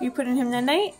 You putting him the night?